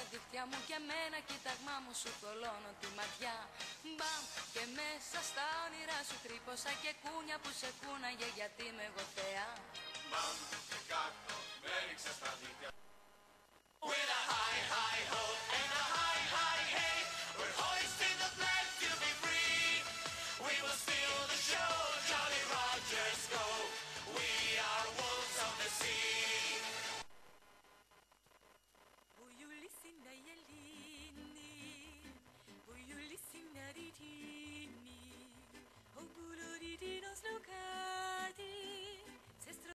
τα δίχτυα μου και με ένα κοίταγμά μου σου κολώνω τη ματιά. Μπαμ και μέσα στα όνειρά σου τρύπωσα και κούνια που σε κούναγε γιατί με εγώ θεά Μπαμ και κάτω με έριξες τα δίχτυα. With a high high hope and a high high hate, We're hoisting the flag to be free. We will steal the show Jolly Rogers go.